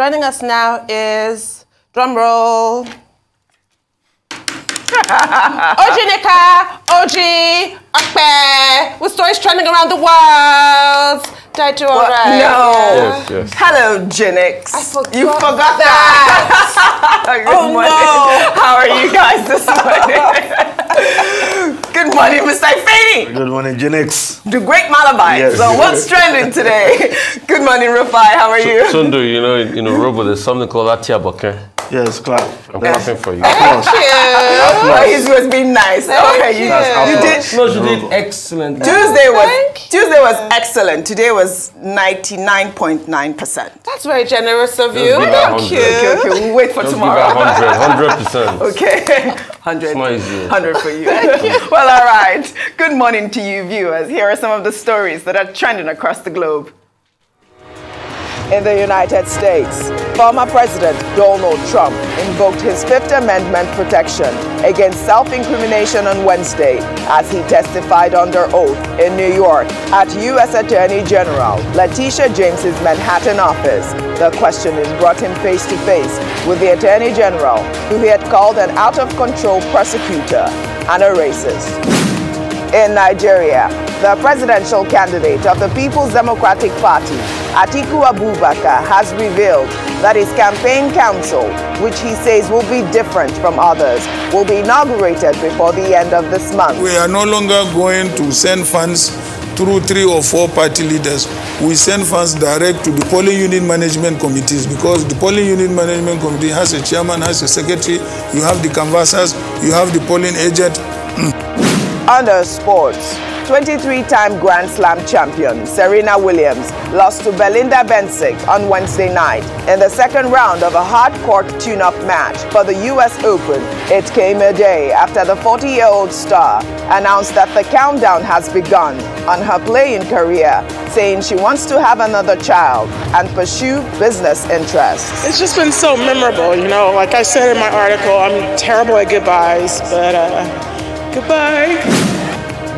Joining us now is drum roll. Ojinika, Oji, Okpe, with stories trending around the world. Did I do all What? right? No. Yes, yes. Hello, Genix. I forgot You forgot that. Good Oh, morning. no. How are you guys this morning? Good morning, Mr. Ifeni. Good morning, Genix. The great Malabai. Yes. So what's trending today? Good morning, Rufai. How are you? Sundu, you know, in a robot, there's something called Atia Boke. Yes, clap. I'm clapping for you. Applause. Thank you. Oh, he's was being nice. Okay, you, you. you did. No, she did excellent. Tuesday was Thank Tuesday was excellent. Today was ninety nine point nine percent. That's very generous of you. Thank you. Okay, okay, we'll wait for Just give tomorrow. her 100, 100%. Okay, 100. It's not 100 for you. well, all right. Good morning to you, viewers. Here are some of the stories that are trending across the globe. In the United States, former President Donald Trump invoked his Fifth Amendment protection against self incrimination on Wednesday as he testified under oath in New York at U.S. Attorney General Letitia James's Manhattan office. The questioning brought him face to face with the Attorney General, who he had called an out of control prosecutor and a racist. In Nigeria, the presidential candidate of the People's Democratic Party, Atiku Abubakar, has revealed that his campaign council, which he says will be different from others, will be inaugurated before the end of this month. We are no longer going to send funds through three or four party leaders. We send funds direct to the polling unit management committees because the polling unit management committee has a chairman, has a secretary, you have the canvassers, you have the polling agent, Under sports, 23-time Grand Slam champion Serena Williams lost to Belinda Bencic on Wednesday night in the second round of a hard-court tune-up match for the U.S. Open. It came a day after the 40-year-old star announced that the countdown has begun on her playing career, saying she wants to have another child and pursue business interests. It's just been so memorable, you know. Like I said in my article, I'm terrible at goodbyes, but uh, goodbye.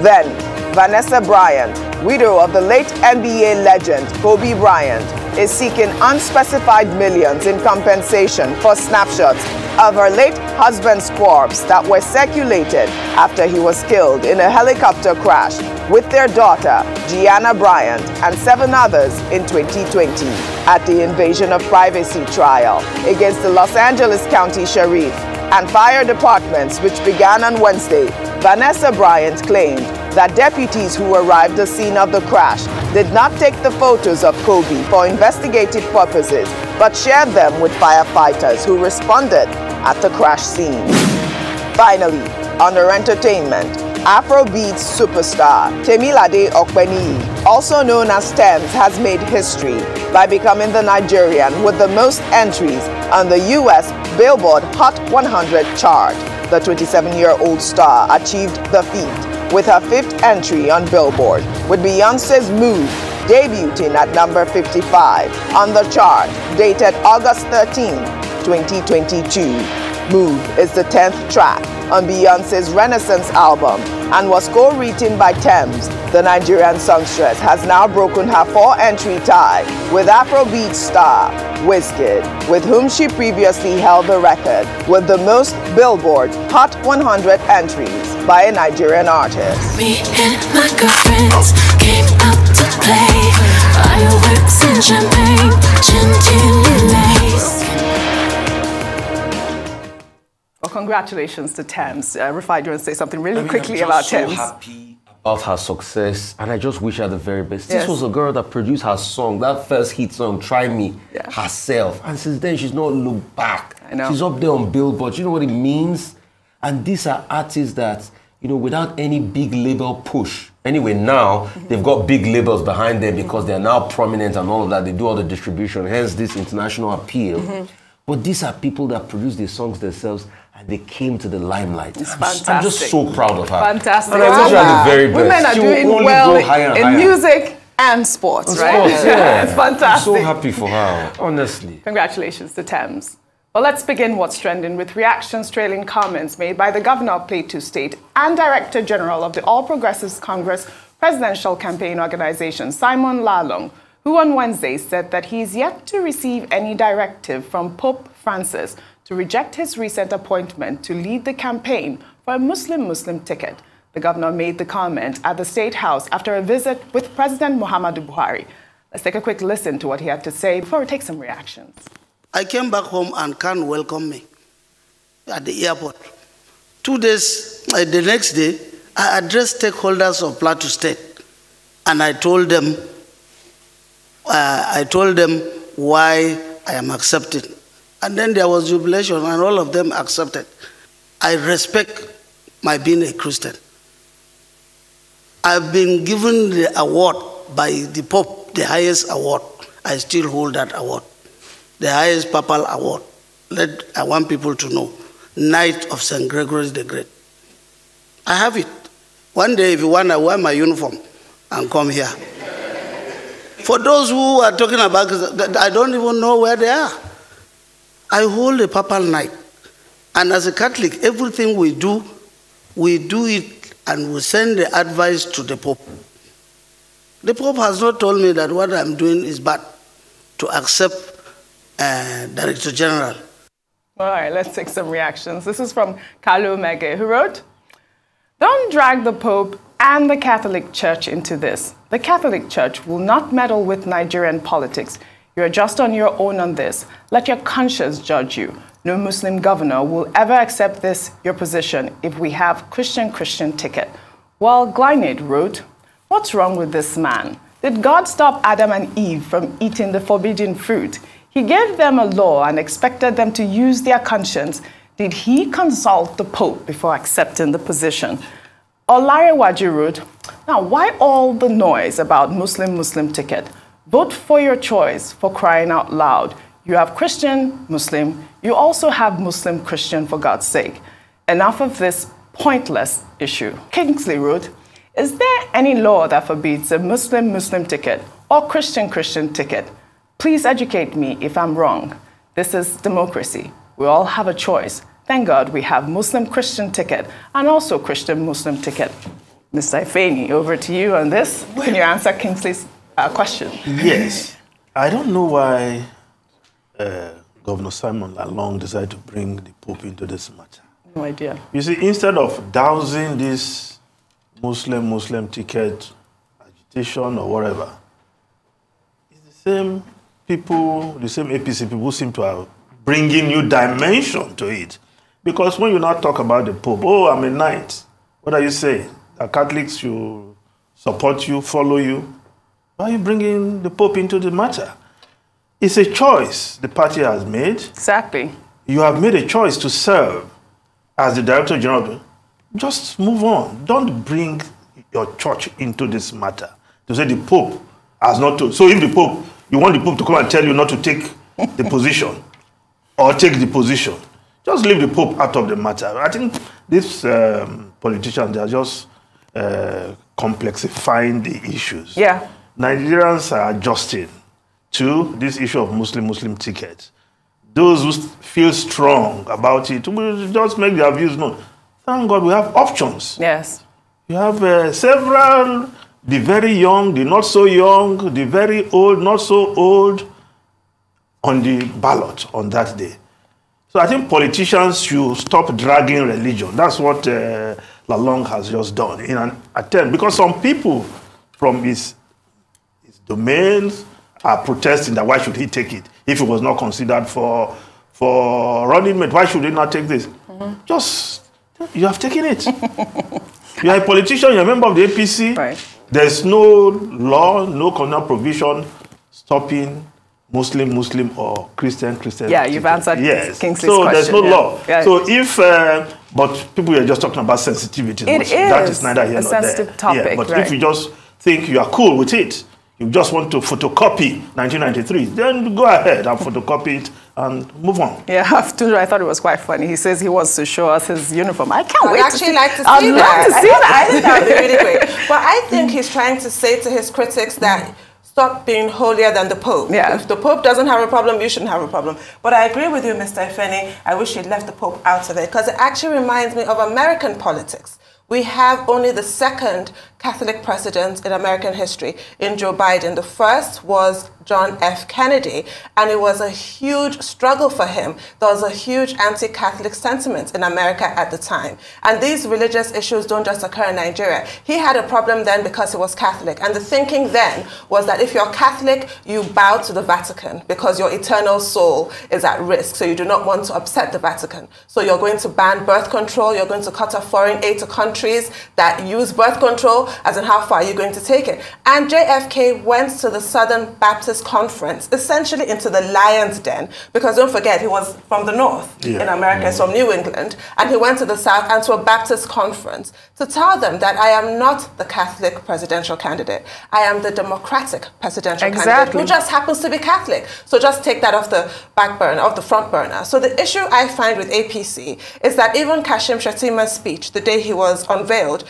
Then, Vanessa Bryant, widow of the late NBA legend Kobe Bryant, is seeking unspecified millions in compensation for snapshots of her late husband's corpse that were circulated after he was killed in a helicopter crash with their daughter, Gianna Bryant, and seven others in 2020 at the invasion of privacy trial against the Los Angeles County Sheriff and fire departments, which began on Wednesday, Vanessa Bryant claimed that deputies who arrived at the scene of the crash did not take the photos of Kobe for investigative purposes, but shared them with firefighters who responded at the crash scene. Finally, under entertainment, Afrobeats superstar Temilade Openiyi, also known as Tems, has made history by becoming the Nigerian with the most entries on the US Billboard Hot 100 chart. The 27-year-old star achieved the feat with her fifth entry on Billboard, with Beyonce's Move debuting at number 55 on the chart, dated August 13, 2022. Move is the 10th track on Beyonce's Renaissance album and was co-written by Tems. The Nigerian songstress has now broken her four-entry tie with Afrobeat star Wizkid, with whom she previously held the record with the most Billboard Hot 100 entries by a Nigerian artist. Me and my girlfriends came out to play. Fireworks and champagne, lace. Well, congratulations to Tems. Uh, Rufai, do you want to say something really I mean, quickly I'm about just so Tems? happy about her success, and I just wish her the very best. Yes. This was a girl that produced her song, that first hit song, "Try Me," Yeah. herself, and since then she's not looked back. I know. She's up there on Billboard. You know what it means? And these are artists that you know without any big label push. Anyway, now Mm-hmm. they've got big labels behind them because they are now prominent and all of that. They do all the distribution, hence this international appeal. Mm-hmm. But these are people that produce their songs themselves and they came to the limelight. It's I'm, s- I'm just so proud of her. Fantastic. And I wish her Wow. the very best. Women are She doing well higher in higher. music and sports, right? Sports, yeah. it's fantastic. I'm so happy for her, honestly. Congratulations to Tems. Well, let's begin what's trending with reactions trailing comments made by the governor of Plateau State and Director General of the All Progressives Congress Presidential Campaign Organization, Simon Lalong, who on Wednesday said that he is yet to receive any directive from Pope Francis to reject his recent appointment to lead the campaign for a Muslim-Muslim ticket. The governor made the comment at the State House after a visit with President Muhammadu Buhari. Let's take a quick listen to what he had to say before we take some reactions. I came back home and Khan welcomed me at the airport. Two days, uh, the next day, I addressed stakeholders of Plateau State and I told them, uh, I told them why I am accepted. And then there was jubilation and all of them accepted. I respect my being a Christian. I've been given the award by the Pope, the highest award. I still hold that award, the highest papal award. Let I want people to know, Knight of St. Gregory the Great. I have it. One day, if you want, I wear my uniform and come here. For those who are talking about, I don't even know where they are. I hold a papal knight. And as a Catholic, everything we do, we do it and we send the advice to the Pope. The Pope has not told me that what I'm doing is bad to accept uh, Director General. All right, let's take some reactions. This is from Kalu Mege, who wrote, Don't drag the Pope and the Catholic Church into this. The Catholic Church will not meddle with Nigerian politics. You're just on your own on this. Let your conscience judge you. No Muslim governor will ever accept this, your position, if we have Christian-Christian ticket. While Glynade wrote, What's wrong with this man? Did God stop Adam and Eve from eating the forbidden fruit? He gave them a law and expected them to use their conscience. Did he consult the Pope before accepting the position? Olarewaji wrote, Now, why all the noise about Muslim-Muslim ticket? Vote for your choice for crying out loud. You have Christian, Muslim. You also have Muslim, Christian, for God's sake. Enough of this pointless issue. Kingsley wrote, Is there any law that forbids a Muslim, Muslim ticket or Christian, Christian ticket? Please educate me if I'm wrong. This is democracy. We all have a choice. Thank God we have Muslim Christian ticket and also Christian Muslim ticket. Mr. Ifeni, over to you on this. Can you answer Kingsley's uh, question? Yes. I don't know why uh, Governor Simon Lalong decided to bring the Pope into this matter. No idea. You see, instead of dousing this Muslim Muslim ticket agitation or whatever, it's the same people, the same APC people seem to have bringing new dimension to it. Because when you now talk about the Pope, oh, I'm a knight. What are you saying? That Catholics should support you, follow you. Why are you bringing the Pope into the matter? It's a choice the party has made. Exactly. You have made a choice to serve as the Director General. Just move on. Don't bring your church into this matter. To say the Pope has not to. So if the Pope, you want the Pope to come and tell you not to take the position or take the position, just leave the Pope out of the matter. I think these um, politicians, they are just uh, complexifying the issues. Yeah. Nigerians are adjusting to this issue of Muslim-Muslim tickets. Those who feel strong about it will just make their views known. Thank God we have options. Yes. You have uh, several, the very young, the not so young, the very old, not so old, on the ballot on that day. So I think politicians should stop dragging religion. That's what uh, Lalong has just done in an attempt. Because some people from his, his domains are protesting that why should he take it if it was not considered for, for running mate. Why should he not take this? Mm-hmm. Just, you have taken it. you are a politician, you're a member of the APC. Right. There's no law, no constitutional provision stopping Muslim, Muslim, or Christian, Christian. Yeah, you've answered yes. Kingsley's so there's no yeah. law. Yeah. So if, uh, but people are just talking about sensitivity. It but That is is neither here a nor sensitive there. topic, Yeah, but right. if you just think you are cool with it, you just want to photocopy 1993, then go ahead and photocopy it and move on. Yeah, after I thought it was quite funny. He says he wants to show us his uniform. I can't I'd wait to actually see. like to see I'd love that. to I see think- that. I think that would be really great. But I think he's trying to say to his critics that stop being holier than the Pope. Yeah. If the Pope doesn't have a problem, you shouldn't have a problem. But I agree with you, Mr. Ifeni. I wish he'd left the Pope out of it because it actually reminds me of American politics. We have only the second Catholic presidents in American history in Joe Biden. The first was John F. Kennedy, and it was a huge struggle for him. There was a huge anti Catholic sentiment in America at the time. And these religious issues don't just occur in Nigeria. He had a problem then because he was Catholic. And the thinking then was that if you're Catholic, you bow to the Vatican because your eternal soul is at risk. So you do not want to upset the Vatican. So you're going to ban birth control, you're going to cut off foreign aid to countries that use birth control, as in how far are you going to take it. And JFK went to the Southern Baptist Conference, essentially into the lion's den, because don't forget, he was from the north Yeah. in America, he's from New England, and he went to the south and to a Baptist conference to tell them that I am not the Catholic presidential candidate. I am the Democratic presidential candidate who just happens to be Catholic. So just take that off the back burner, off the front burner. So the issue I find with APC is that even Kashim Shettima's speech, the day he was unveiled,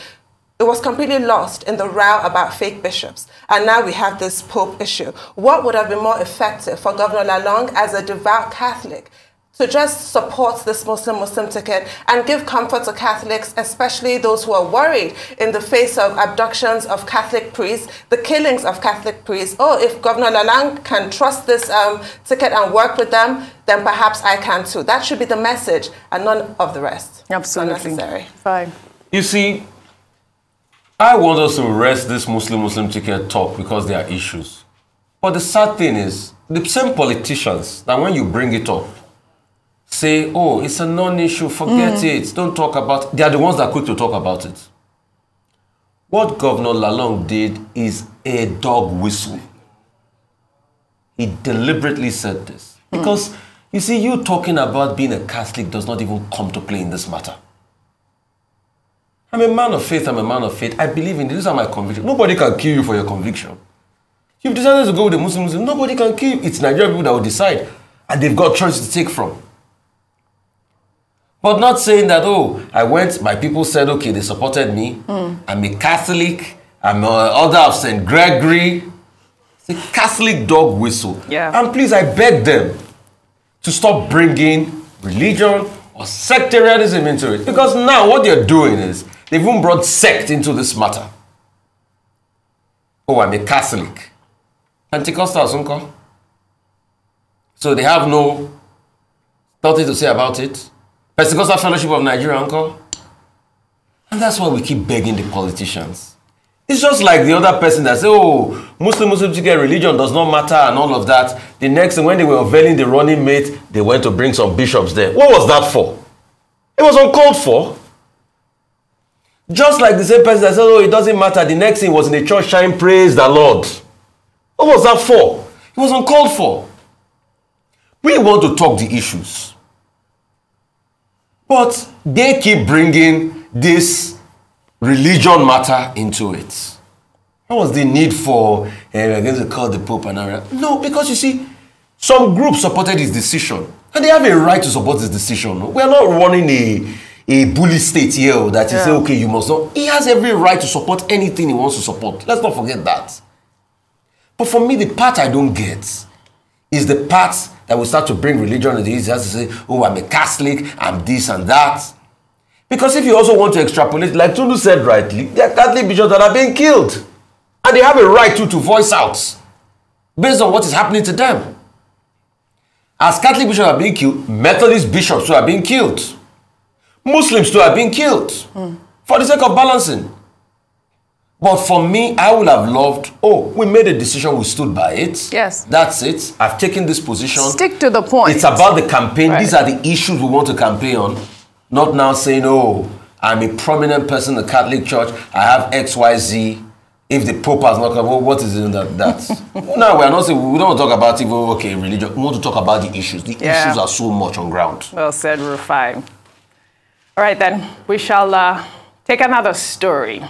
it was completely lost in the row about fake bishops. And now we have this Pope issue. What would have been more effective for Governor Lalong as a devout Catholic to just support this Muslim Muslim ticket and give comfort to Catholics, especially those who are worried in the face of abductions of Catholic priests, the killings of Catholic priests. Oh, if Governor Lalong can trust this um, ticket and work with them, then perhaps I can too. That should be the message and none of the rest. Absolutely. Unnecessary. Fine. You see, I want us to rest this Muslim Muslim ticket talk because there are issues. But the sad thing is, the same politicians that when you bring it up, say, oh, it's a non issue, forget mm. it, don't talk about They are the ones that are quick to talk about it. What Governor Lalong did is a dog whistle. He deliberately said this. Mm. Because, you see, you talking about being a Catholic does not even come to play in this matter. I'm a man of faith. I'm a man of faith. I believe in this. These are my convictions. Nobody can kill you for your conviction. You've decided to go with the Muslim Muslim. Nobody can kill you. It's Nigerian people that will decide. And they've got choice to take from. But not saying that, oh, I went, my people said, okay, they supported me. Hmm. I'm a Catholic. I'm a order of St. Gregory. It's a Catholic dog whistle. Yeah. And please, I beg them to stop bringing religion or sectarianism into it. Because now what they're doing is they've even brought sect into this matter. Oh, I'm a Catholic. Pentecostals, uncle. So they have no nothing to say about it. Pentecostal Fellowship of Nigeria, uncle. And that's why we keep begging the politicians. It's just like the other person that say, oh, Muslim Muslim ticket religion does not matter and all of that. The next thing, when they were unveiling the running mate, they went to bring some bishops there. What was that for? It was uncalled for. Just like the same person that said, oh, it doesn't matter. The next thing was in the church shine, praise the Lord. What was that for? It was uncalled for. We want to talk the issues. But they keep bringing this religion matter into it. What was the need for uh, we're going to call the Pope and all? No, because you see, some groups supported his decision, and they have a right to support his decision. We are not running a, a bully state here that you say, Yeah. okay, you must not. He has every right to support anything he wants to support. Let's not forget that. But for me, the part I don't get is the part that will start to bring religion into it. He has to say, oh, I'm a Catholic, I'm this and that. Because if you also want to extrapolate, like Tunu said rightly, there are Catholic bishops that are being killed. And they have a right to, to voice out based on what is happening to them. As Catholic bishops are being killed, Methodist bishops too are being killed. Muslims too have been killed for the sake of balancing. But for me, I would have loved, oh, we made a decision, we stood by it. Yes. That's it. I've taken this position. Stick to the point. It's about the campaign. Right. These are the issues we want to campaign on. Not now saying, oh, I'm a prominent person in the Catholic Church. I have X, Y, Z. If the Pope has not come, well, what is it in that? That no, we are not saying we don't talk about it. well, Okay, religion. We want to talk about the issues. The Yeah. issues are so much on ground. Well said, Rufai. All right, then, we shall uh, take another story.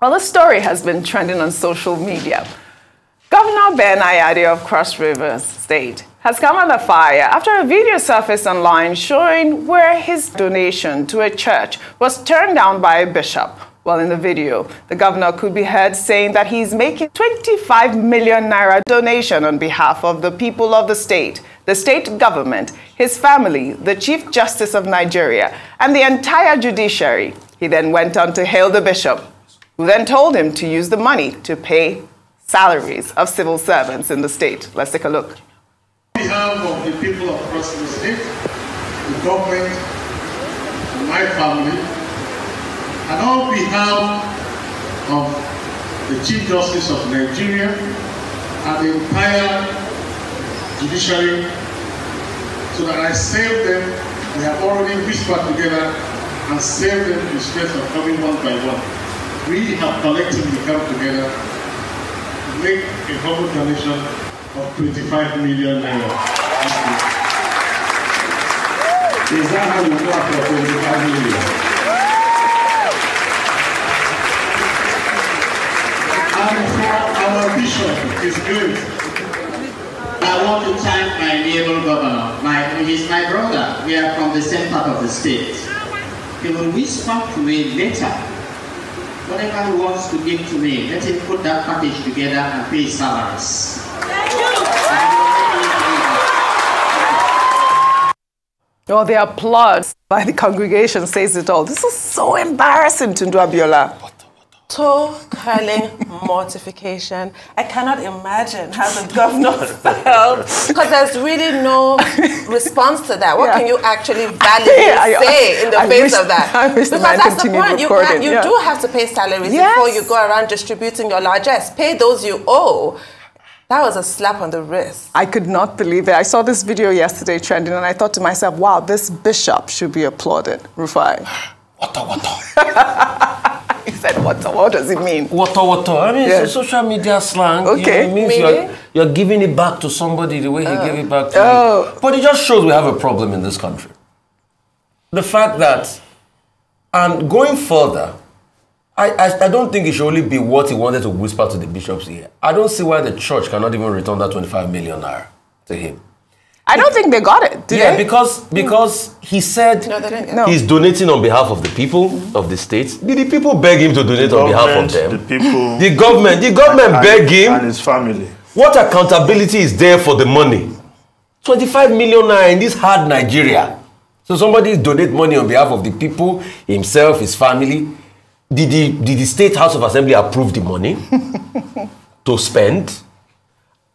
Well, this story has been trending on social media. Governor Ben Ayade of Cross Rivers State has come under fire after a video surfaced online showing where his donation to a church was turned down by a bishop. Well, in the video, the governor could be heard saying that he's making 25 million naira donation on behalf of the people of the state, the state government, his family, the Chief Justice of Nigeria, and the entire judiciary. He then went on to hail the bishop, who then told him to use the money to pay salaries of civil servants in the state. Let's take a look. On behalf of the people of Cross State, the government, my family, and on behalf of the Chief Justice of Nigeria and the entire judiciary, so that I save them, we have already whispered together and saved them the stress of coming one by one. We have collectively come together to make a humble donation of 25 million naira. Is that how you for 25 million? And for our bishop is good. I want to thank my neighbor governor. My, he's my brother. We are from the same part of the state. He will whisper to me later. Whatever he wants to give to me, let him put that package together and pay his salaries. Well, oh, the applause by the congregation says it all. This is so embarrassing, Tundu Abiola. Toe curling mortification. I cannot imagine how the governor felt because there's really no response to that. What Yeah. can you actually validly Yeah, I- say in the I face wish- of that? I wish because that's the point. You, can, you yeah. do have to pay salaries Yes. before you go around distributing your largesse. Pay those you owe. That was a slap on the wrist. I could not believe it. I saw this video yesterday trending and I thought to myself, wow, this bishop should be applauded, Rufai. Water, water. He said, what, what does it mean? Water, water. I mean, Yeah. it's a social media slang. You know, Okay. it means Meaning? you're, you're giving it back to somebody the way he oh. gave it back to Oh. you. But it just shows we have a problem in this country. The fact that, and going further, I, I, I don't think it should only be what he wanted to whisper to the bishops here. I don't see why the church cannot even return that 25 million naira to him. I don't think they got it, did yeah, they? because because he said No, they didn't get No. he's donating on behalf of the people of the states. Did the people beg him to donate on behalf of them? the people, The government, the government and, beg him. and his family. What accountability is there for the money? 25 million naira in this hard Nigeria. So somebody donate money on behalf of the people, himself, his family. Did the, did the State House of Assembly approve the money to spend?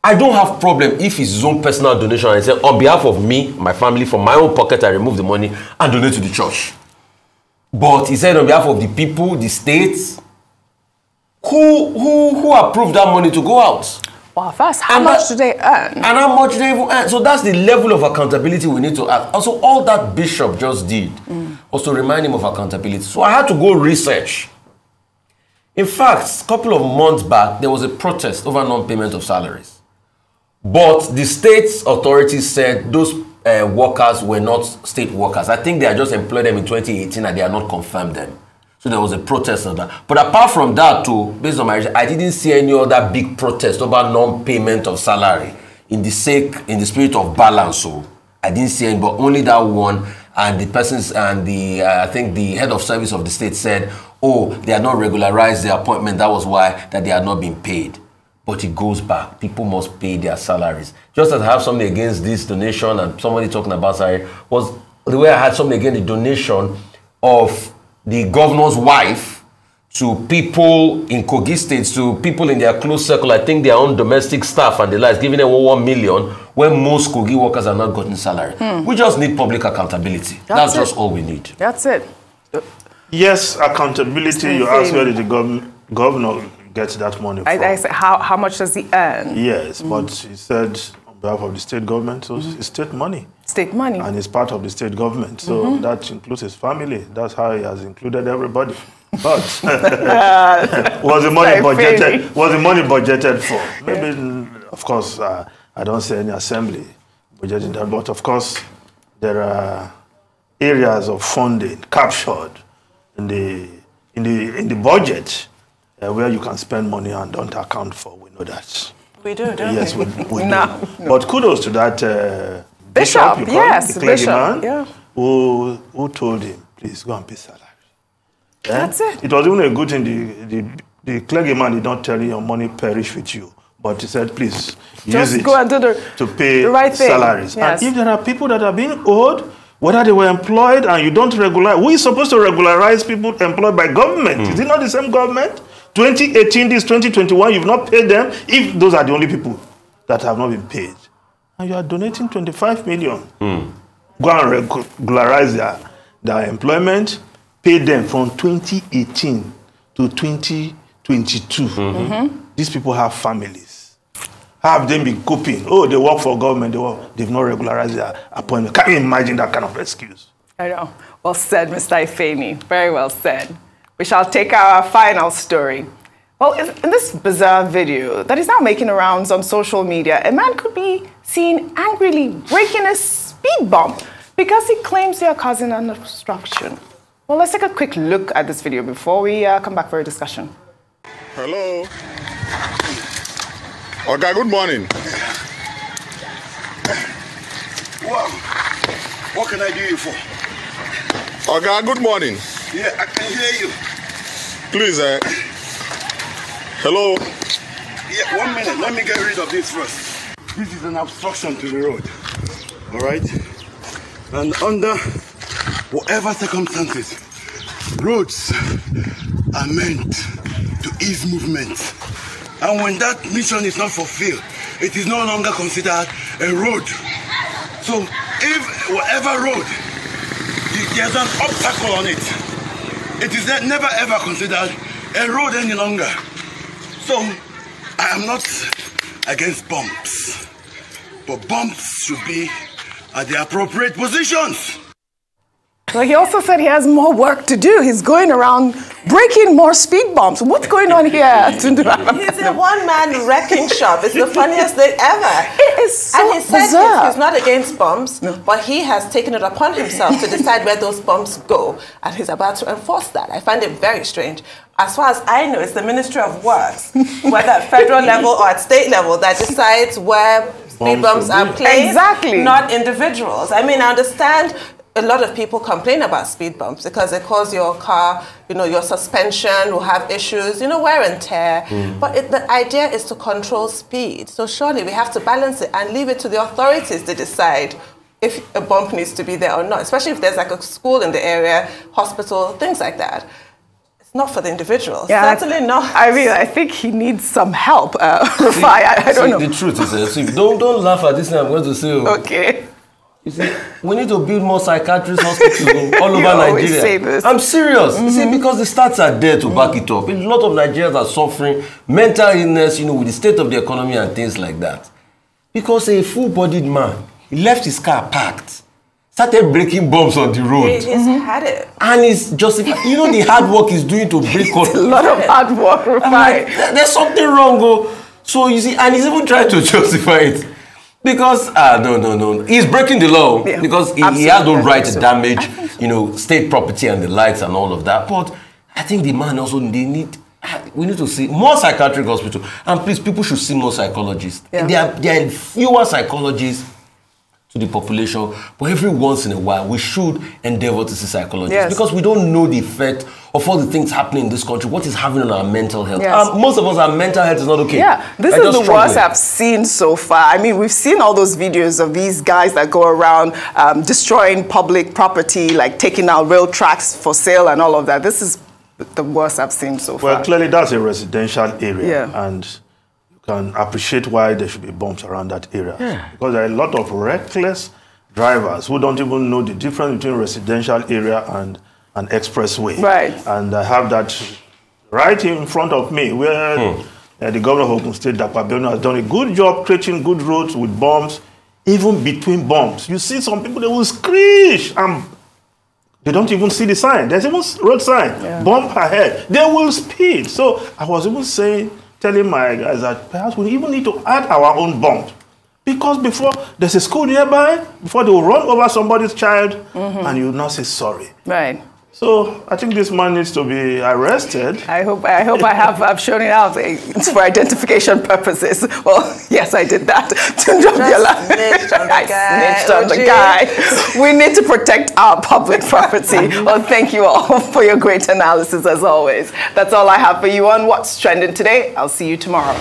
I don't have problem if it's his own personal donation and say on behalf of me, my family, from my own pocket, I remove the money and donate to the church. But he said on behalf of the people, the states, who who who approved that money to go out? Well, first, how And much that- do they earn? And how much do they even earn. So that's the level of accountability we need to have. Also, all that Bishop just did mm. was to remind him of accountability. So I had to go research. In fact, a couple of months back, there was a protest over non-payment of salaries. But the state's authorities said those uh, workers were not state workers. I think they had just employed them in 2018 and they had not confirmed them. So there was a protest on that. But apart from that, too, based on my research, I didn't see any other big protest over non-payment of salary in the sake, in the spirit of balance. So I didn't see any, but only that one. And the persons and the, uh, I think the head of service of the state said, oh, they had not regularized their appointment. That was why that they had not been paid. But it goes back. People must pay their salaries. Just as I have something against this donation and somebody talking about salary was the way I had something against the donation of the governor's wife to people in Kogi states, to people in their close circle, I think their own domestic staff and the likes, giving them one million when most Kogi workers are not getting salary. Hmm. We just need public accountability. That's, That's just all we need. That's it. Yes, accountability. You ask where did the gov- governor get that money from? I, I said, how, how much does he earn? yes, but he said on behalf of the state government, so it's state money. State money. and he's part of the state government. So that includes his family. That's how he has included everybody. But was the money budgeted? Was the money budgeted for? Maybe, mm, of course, uh, I don't see any assembly budgeting that. But of course, there are areas of funding captured in the in the in the budget uh, where you can spend money and don't account for. We know that. We do, don't Yes, we? we, we No, do. But kudos to that uh, Bishop, you call yes, him, the bishop, man, yeah. who, who told him, please go and pay salary. Eh? That's it. It was even a good thing the, the, the clergyman did not tell you your money perish with you, but he said, please use Just it go and do the, to pay the right thing. salaries. Yes. And if there are people that are being owed, whether they were employed and you don't regularize, who is supposed to regularize people employed by government? Hmm. Is it not the same government? 2018, this 2021, you've not paid them. If those are the only people that have not been paid, and you are donating 25 million, hmm. go and regularize their, their employment, pay them from 2018 to 2022. Mm-hmm. These people have families. Have they been coping? Oh, they work for government, they work, they've not regularized their appointment. Can you imagine that kind of excuse? I know. Well said, Mr. Ifeni. Very well said. We shall take our final story. Well, in in this bizarre video that is now making rounds on social media, a man could be seen angrily breaking a speed bump because he claims they are causing an obstruction. Well, let's take a quick look at this video before we uh, come back for a discussion. Hello. Okay, good morning. Wow. What can I do you for? Okay, good morning. Yeah, I can hear you. Please, uh, hello. Yeah, one minute. Let me get rid of this first. This is an obstruction to the road. All right? And under whatever circumstances, roads are meant to ease movement. And when that mission is not fulfilled, it is no longer considered a road. So if whatever road, there's an obstacle on it, it is never ever considered a road any longer. So I am not against bumps, but bumps should be at the appropriate positions. So he also said he has more work to do. He's going around breaking more speed bumps. What's going on here? He's a one-man wrecking shop. It's the funniest thing ever. It is so and he said he's, bizarre. he's not against bombs, but he has taken it upon himself to decide where those bumps go, and he's about to enforce that. I find it very strange. As far as I know, it's the Ministry of Works, whether at federal level or at state level, that decides where speed Bombs bumps are placed, Exactly. not individuals. I mean, I understand a lot of people complain about speed bumps because they cause your car, you know, your suspension will have issues, you know, wear and tear. But it, the idea is to control speed. So surely we have to balance it and leave it to the authorities to decide if a bump needs to be there or not, especially if there's like a school in the area, hospital, things like that. It's not for the individual. Yeah, Certainly not. I mean, I think he needs some help. Uh, Rufai, I, I don't See, know. The truth is, uh, see, don't don't laugh at this. Thing I'm going to say. oh. Okay. You see, we need to build more psychiatrist hospitals all over Nigeria. say this. I'm serious. You see, because the stats are there to back it up. A lot of Nigerians are suffering mental illness, you know, with the state of the economy and things like that. Because a full-bodied man, he left his car parked, started breaking bombs on the He- road, He's had it. and he's justified. You know the hard work he's doing to break all. A lot of hard work, Rufai. like, "There- there's something wrong, oh. So you see, and he's even trying to justify it. Because ah no no no. He's breaking the law Yeah, because he, he had no right to so. damage you know state property and the likes and all of that. But I think the man also they need we need to see more psychiatric hospital. And please people should see more psychologists. Yeah. there are there are fewer psychologists to the population but every once in a while we should endeavor to see psychologists Yes. because we don't know the effect of all the things happening in this country what is happening on our mental health Yes. and most of us our mental health is not okay Yeah, this We're is just the worst struggling. I've seen so far. I mean, we've seen all those videos of these guys that go around um, destroying public property, like taking out rail tracks for sale and all of that. This is the worst I've seen so far. Well, clearly that's a residential area, Yeah. and you can appreciate why there should be bumps around that area. Because there are a lot of reckless drivers who don't even know the difference between residential area and an expressway. Right. And I have that right in front of me, where uh, the governor of Ogun State, Dr. Abiodun, has done a good job creating good roads with bumps, even between bumps. You see some people, they will screech and they don't even see the sign. There's even road sign, bump ahead. They will speed. So I was even saying, telling my guys that perhaps we even need to add our own bump. Because before there's a school nearby, before they will run over somebody's child, mm-hmm. and you will not say sorry. Right. So I think this man needs to be arrested. I hope I hope I have I've shown it out eh, for identification purposes. Well, yes, I did that. Tunjobiola. snitched on the I guy, snitched on the guy. We need to protect our public property. well, thank you all for your great analysis as always. That's all I have for you on What's Trending today. I'll see you tomorrow.